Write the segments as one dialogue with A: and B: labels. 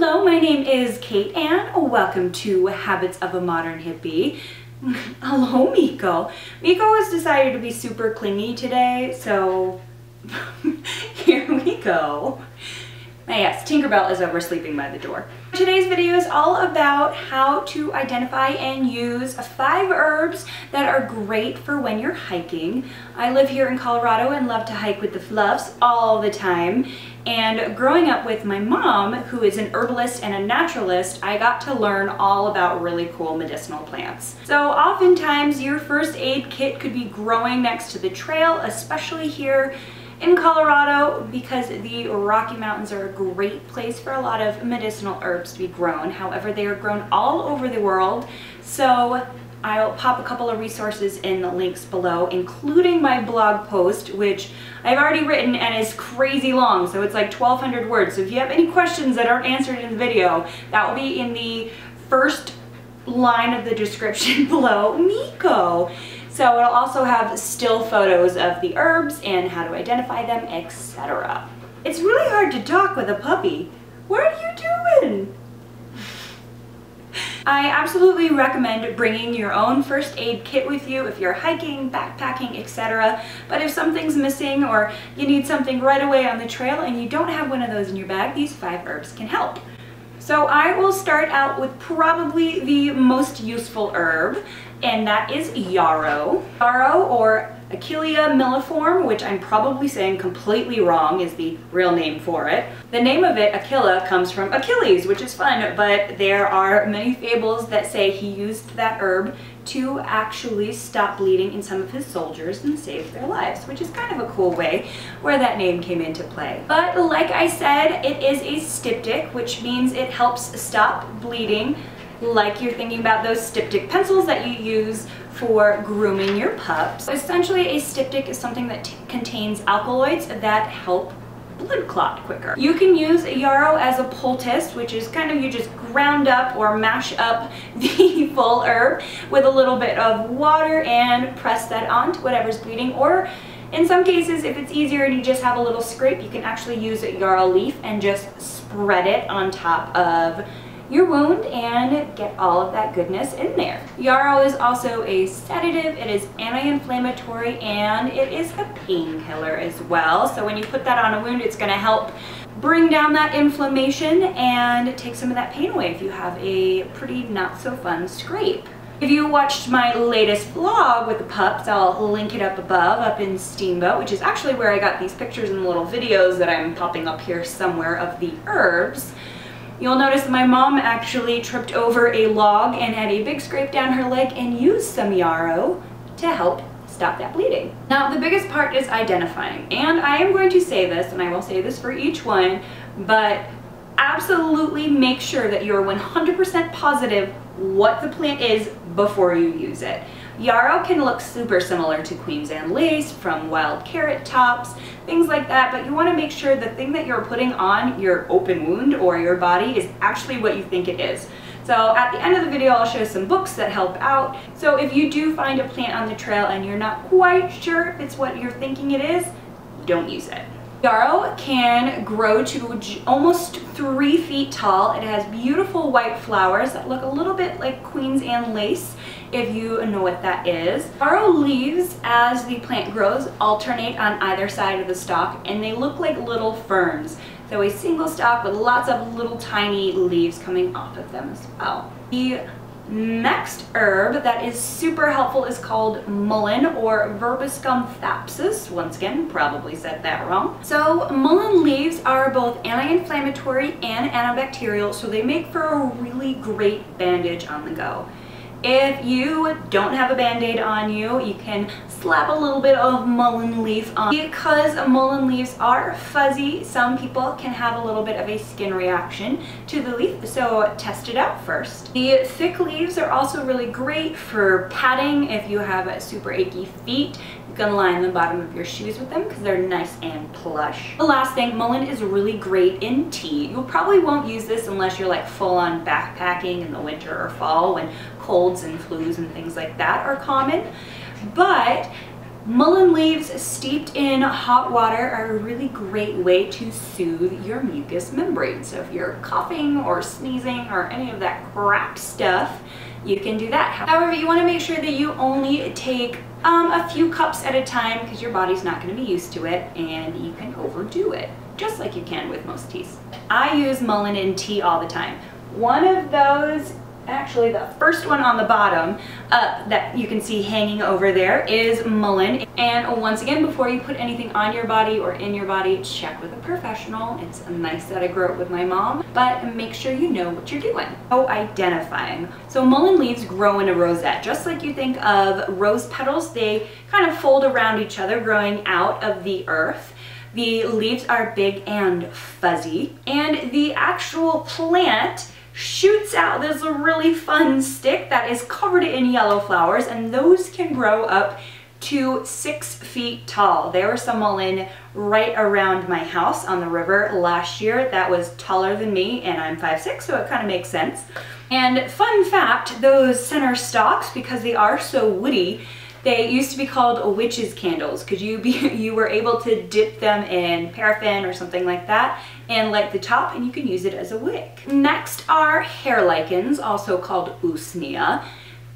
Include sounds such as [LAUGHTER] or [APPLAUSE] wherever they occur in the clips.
A: Hello, my name is Kait Ann. Welcome to Habits of a Modern Hippie. [LAUGHS] Hello, Miko. Miko has decided to be super clingy today, so [LAUGHS] here we go. Yes, Tinkerbell is oversleeping by the door. Today's video is all about how to identify and use five herbs that are great for when you're hiking. I live here in Colorado and love to hike with the fluffs all the time. And growing up with my mom, who is an herbalist and a naturalist, I got to learn all about really cool medicinal plants. So oftentimes your first aid kit could be growing next to the trail, especially here in Colorado because the Rocky Mountains are a great place for a lot of medicinal herbs to be grown. However, they are grown all over the world. So I'll pop a couple of resources in the links below, including my blog post, which I've already written and is crazy long. So it's like 1200 words. So if you have any questions that aren't answered in the video, that will be in the first line of the description [LAUGHS] below. Miko! So it'll also have still photos of the herbs and how to identify them, etc. It's really hard to talk with a puppy. What are you doing? I absolutely recommend bringing your own first aid kit with you if you're hiking, backpacking, etc. But if something's missing or you need something right away on the trail and you don't have one of those in your bag, these five herbs can help. So I will start out with probably the most useful herb, and that is yarrow. Yarrow or Achillea millefolium, which I'm probably saying completely wrong is the real name for it. The name of it, Achillea, comes from Achilles, which is fun, but there are many fables that say he used that herb to actually stop bleeding in some of his soldiers and save their lives, which is kind of a cool way where that name came into play. But like I said, it is a styptic, which means it helps stop bleeding like you're thinking about those styptic pencils that you use for grooming your pups. Essentially, a styptic is something that contains alkaloids that help blood clot quicker. You can use yarrow as a poultice, which is kind of you just ground up or mash up [LAUGHS] the full herb with a little bit of water and press that onto whatever's bleeding. Or in some cases, if it's easier and you just have a little scrape, you can actually use a yarrow leaf and just spread it on top of your wound and get all of that goodness in there. Yarrow is also a sedative, it is anti-inflammatory, and it is a painkiller as well. So when you put that on a wound, it's gonna help bring down that inflammation and take some of that pain away if you have a pretty not so fun scrape. If you watched my latest vlog with the pups, I'll link it up above, up in Steamboat, which is actually where I got these pictures and little videos that I'm popping up here somewhere of the herbs. You'll notice my mom actually tripped over a log and had a big scrape down her leg and used some yarrow to help stop that bleeding. Now the biggest part is identifying and I am going to say this and I will say this for each one but absolutely make sure that you're 100% positive what the plant is before you use it. Yarrow can look super similar to Queen's Anne lace from wild carrot tops, things like that, but you want to make sure the thing that you're putting on your open wound or your body is actually what you think it is. So at the end of the video, I'll show some books that help out. So if you do find a plant on the trail and you're not quite sure if it's what you're thinking it is, don't use it. Yarrow can grow to almost three feet tall. It has beautiful white flowers that look a little bit like Queen's Anne lace, if you know what that is. Yarrow leaves, as the plant grows, alternate on either side of the stalk, and they look like little ferns. So a single stalk with lots of little tiny leaves coming off of them as well. The Next herb that is super helpful is called mullein or Verbascum thapsus. Once again, probably said that wrong. So mullein leaves are both anti-inflammatory and antibacterial, so they make for a really great bandage on the go. If you don't have a band-aid on you, you can slap a little bit of mullein leaf on. Because mullein leaves are fuzzy, some people can have a little bit of a skin reaction to the leaf, so test it out first. The thick leaves are also really great for padding if you have super achy feet. You can line the bottom of your shoes with them because they're nice and plush. The last thing, mullein is really great in tea. You probably won't use this unless you're like full on backpacking in the winter or fall when colds and flus and things like that are common. But Mullein leaves steeped in hot water are a really great way to soothe your mucous membrane. So if you're coughing or sneezing or any of that crap stuff, you can do that. However, you want to make sure that you only take um, a few cups at a time because your body's not going to be used to it and you can overdo it, just like you can with most teas. I use mullein in tea all the time. One of those actually the first one on the bottom up that you can see hanging over there is Mullein. And once again, before you put anything on your body or in your body, check with a professional. It's nice that I grew up with my mom, but make sure you know what you're doing. Oh, identifying. So Mullein leaves grow in a rosette. Just like you think of rose petals, they kind of fold around each other, growing out of the earth. The leaves are big and fuzzy, and the actual plant shoots out this really fun stick that is covered in yellow flowers and those can grow up to six feet tall. There were some mullein right around my house on the river last year that was taller than me and I'm 5'6", so it kind of makes sense. And fun fact, those center stalks, because they are so woody, they used to be called witch's candles because you be [LAUGHS] you were able to dip them in paraffin or something like that and light the top and you can use it as a wick. Next are hair lichens, also called usnea.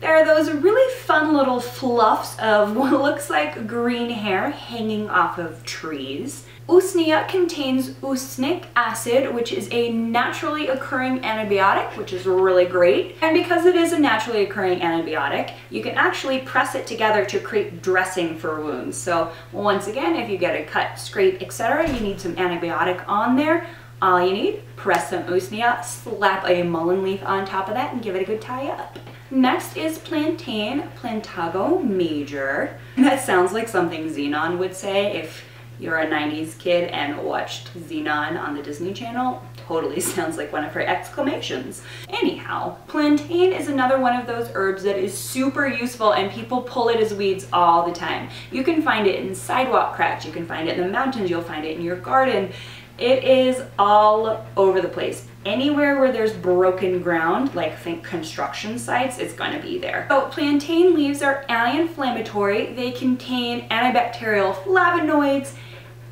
A: They're those really fun little fluffs of [LAUGHS] what looks like green hair hanging off of trees. Usnea contains usnic acid, which is a naturally occurring antibiotic, which is really great. And because it is a naturally occurring antibiotic, you can actually press it together to create dressing for wounds. So once again, if you get a cut, scrape, etc., you need some antibiotic on there. All you need, press some usnea, slap a mullein leaf on top of that, and give it a good tie up. Next is plantain, plantago major. That sounds like something Zenon would say if you're a 90s kid and watched Zenon on the Disney Channel, totally [LAUGHS] sounds like one of her exclamations. Anyhow, plantain is another one of those herbs that is super useful and people pull it as weeds all the time. You can find it in sidewalk cracks, you can find it in the mountains, you'll find it in your garden. It is all over the place. Anywhere where there's broken ground, like think construction sites, it's gonna be there. So plantain leaves are anti-inflammatory. They contain antibacterial flavonoids,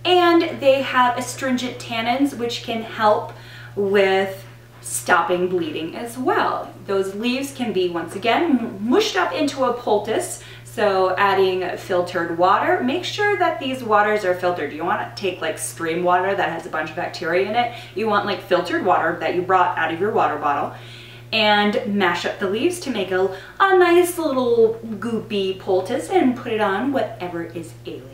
A: and they have astringent tannins which can help with stopping bleeding as well. Those leaves can be once again mushed up into a poultice so adding filtered water, make sure that these waters are filtered. You want to take like stream water that has a bunch of bacteria in it. You want like filtered water that you brought out of your water bottle and mash up the leaves to make a, a nice little goopy poultice and put it on whatever is ailing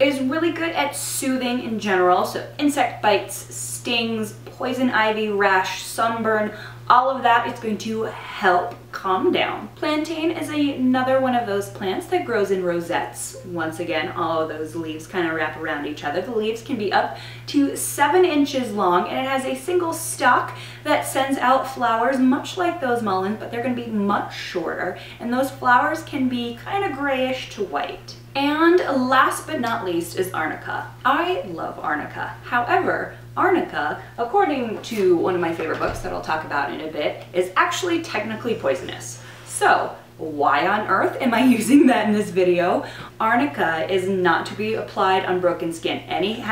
A: is really good at soothing in general. So insect bites, stings, poison ivy, rash, sunburn, all of that is going to help calm down. Plantain is another one of those plants that grows in rosettes. Once again, all of those leaves kind of wrap around each other. The leaves can be up to seven inches long and it has a single stalk that sends out flowers much like those mullein, but they're gonna be much shorter. And those flowers can be kind of grayish to white. And last but not least is arnica. I love arnica. However, arnica, according to one of my favorite books that I'll talk about in a bit, is actually technically poisonous. So why on earth am I [LAUGHS] using that in this video? Arnica is not to be applied on broken skin. Any,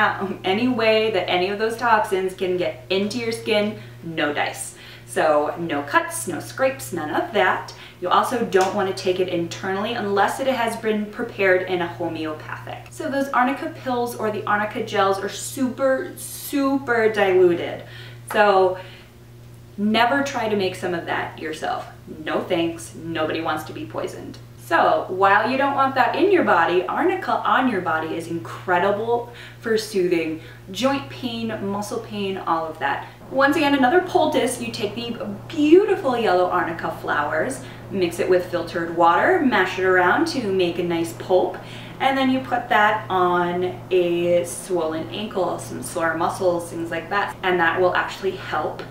A: any way that any of those toxins can get into your skin, no dice. So no cuts, no scrapes, none of that. You also don't want to take it internally unless it has been prepared in a homeopathic. So those arnica pills or the arnica gels are super, super diluted. So never try to make some of that yourself. No thanks, nobody wants to be poisoned. So while you don't want that in your body, arnica on your body is incredible for soothing joint pain, muscle pain, all of that. Once again, another poultice, you take the beautiful yellow arnica flowers, mix it with filtered water, mash it around to make a nice pulp, and then you put that on a swollen ankle, some sore muscles, things like that, and that will actually help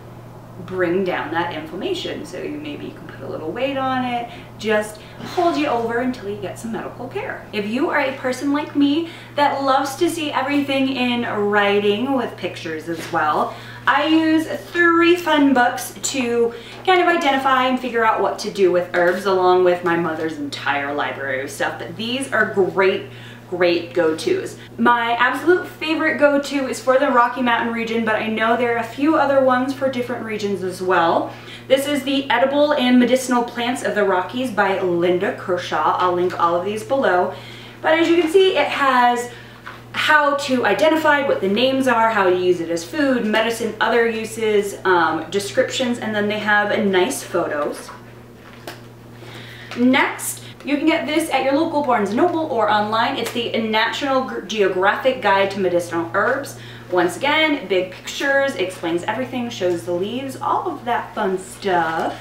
A: bring down that inflammation. So you maybe you can put a little weight on it, just hold you over until you get some medical care. If you are a person like me that loves to see everything in writing with pictures as well, I use three fun books to kind of identify and figure out what to do with herbs along with my mother's entire library of stuff. But these are great great go-tos. My absolute favorite go-to is for the Rocky Mountain region, but I know there are a few other ones for different regions as well. This is the Edible and Medicinal Plants of the Rockies by Linda Kershaw. I'll link all of these below. But as you can see, it has how to identify what the names are, how to use it as food, medicine, other uses, um, descriptions, and then they have nice photos. Next, you can get this at your local Barnes & Noble or online. It's the National Geographic Guide to Medicinal Herbs. Once again, big pictures, explains everything, shows the leaves, all of that fun stuff.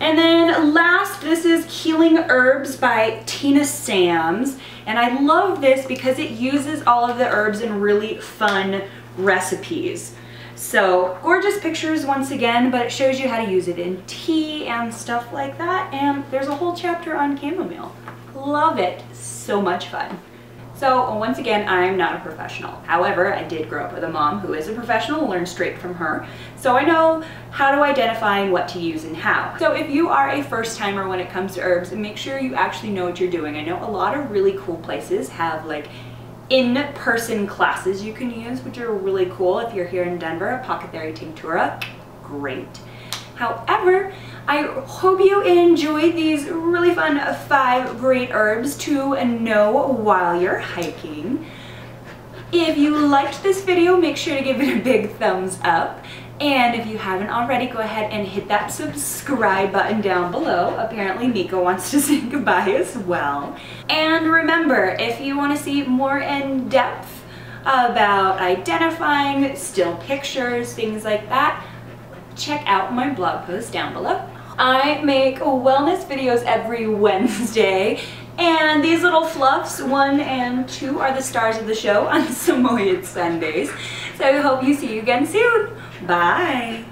A: And then last, this is Healing Herbs by Tina Sams. And I love this because it uses all of the herbs in really fun recipes. So gorgeous pictures once again, but it shows you how to use it in tea and stuff like that. And there's a whole chapter on chamomile. Love it. So much fun. So once again, I'm not a professional. However, I did grow up with a mom who is a professional, learned straight from her. So I know how to identify and what to use and how. So if you are a first timer when it comes to herbs, make sure you actually know what you're doing. I know a lot of really cool places have like in-person classes you can use, which are really cool. If you're here in Denver, Apothecary Tinctura, great. However, I hope you enjoyed these really fun five great herbs to know while you're hiking. If you liked this video, make sure to give it a big thumbs up. And if you haven't already, go ahead and hit that subscribe button down below. Apparently Miko wants to [LAUGHS] say goodbye as well. And remember, if you want to see more in depth about identifying still pictures, things like that, check out my blog post down below. I make wellness videos every [LAUGHS] Wednesday and these little fluffs, one and two, are the stars of the show on [LAUGHS] Samoyed Sundays. So I hope you see you again soon. Bye.